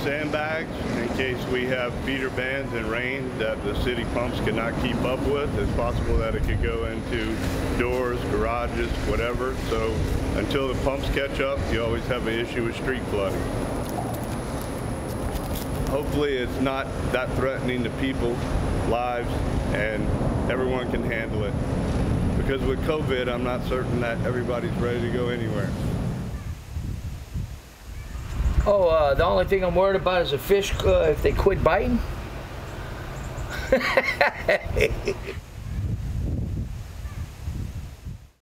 sandbags in case we have feeder bands and rain that the city pumps cannot keep up with. It's possible that it could go into doors, garages, whatever. So until the pumps catch up, you always have an issue with street flooding. Hopefully it's not that threatening to people, lives, and everyone can handle it. Because with COVID, I'm not certain that everybody's ready to go anywhere. Oh, uh, the only thing I'm worried about is the fish uh, if they quit biting.